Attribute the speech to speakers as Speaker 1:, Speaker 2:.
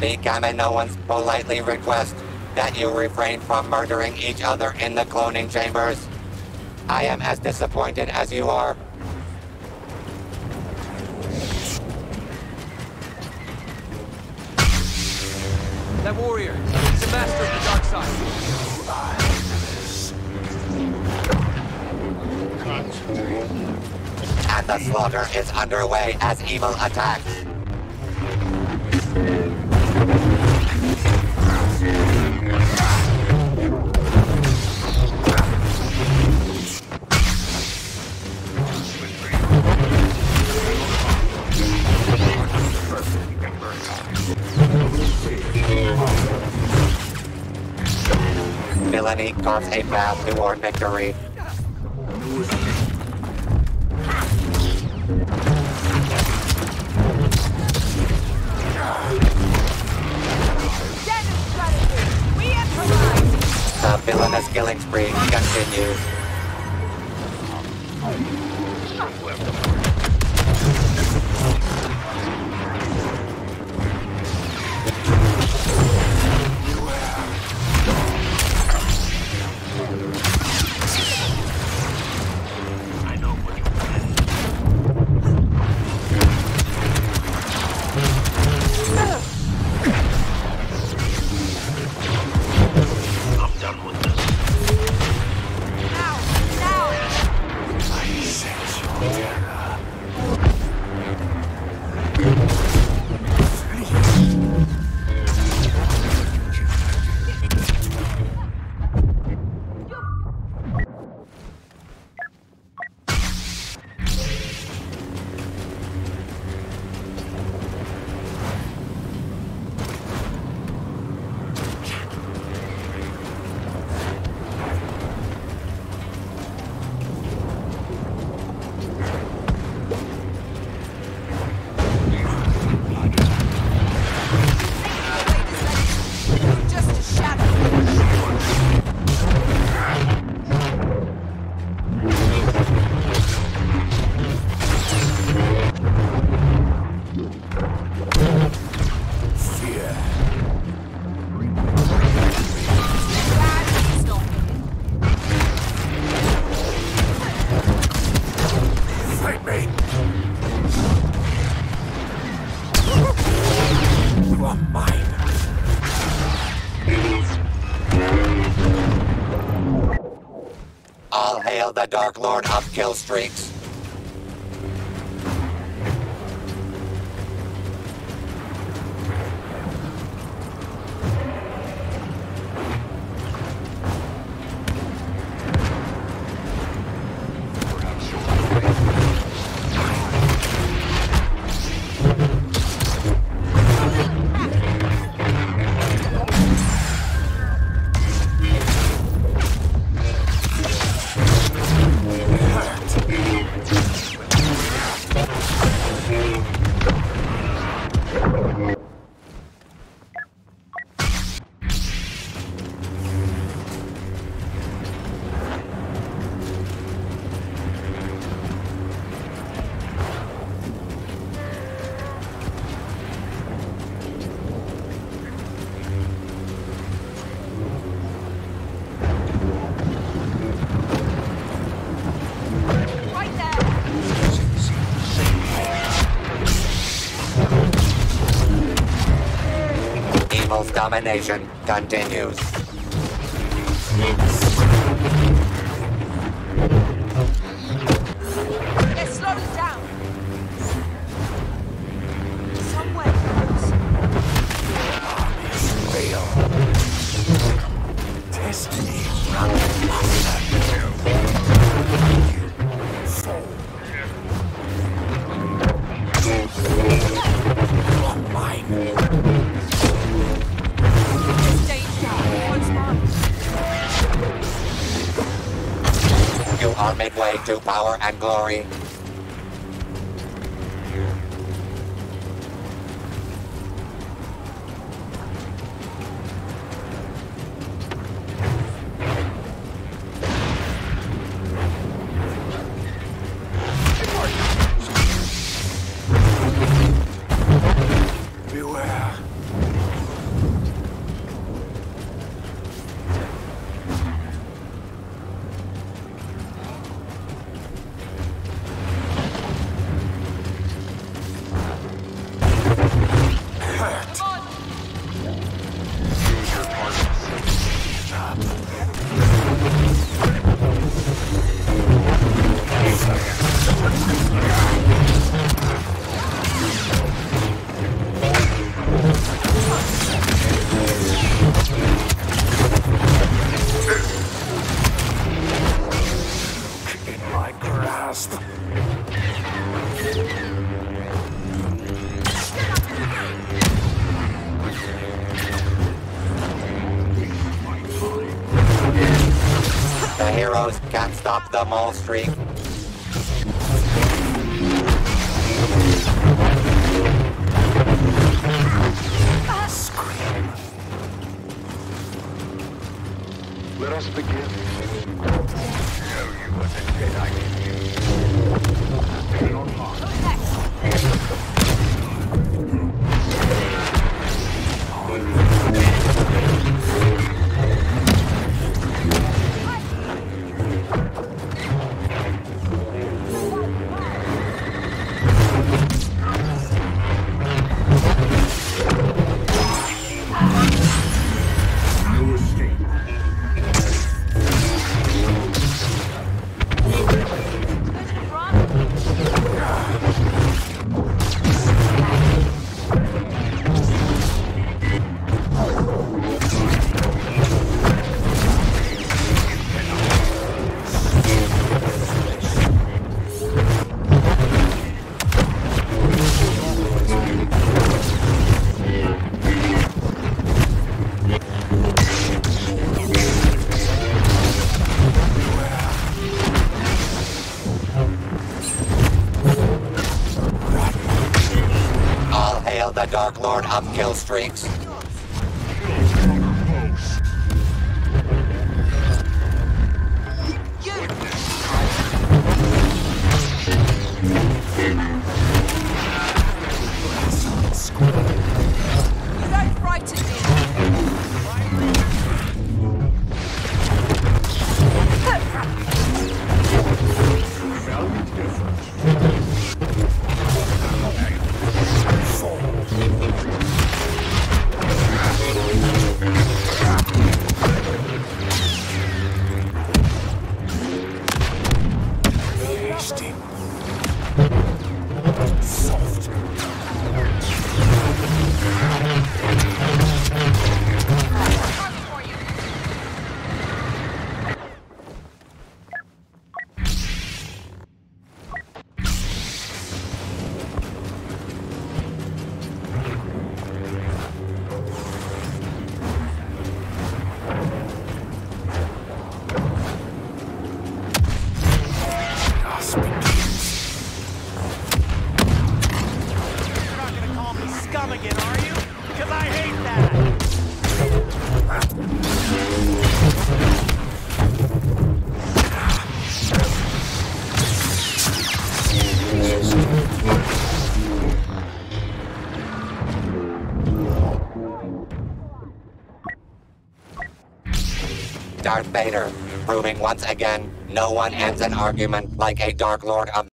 Speaker 1: The Kaminoans politely request that you refrain from murdering each other in the cloning chambers. I am as disappointed as you are.
Speaker 2: That warrior, he's a master of the dark side.
Speaker 1: And the slaughter is underway as evil attacks. Carves a path toward victory. The villainous killing spree continues. The Dark Lord of Kill Streaks. Domination continues.
Speaker 3: Let's slow it down. Somewhere close.
Speaker 4: Fail. Destiny. Fall. You are
Speaker 1: midway to power and glory. Heroes can't stop the Maul streak.
Speaker 4: Scream.
Speaker 5: Let us begin. Show you what the Jedi can do. Head on high.
Speaker 2: Who's next?
Speaker 1: All the Dark Lord of Kill Streaks.
Speaker 2: You!
Speaker 1: Darth Vader, proving once again no one ends an argument like a Dark Lord. of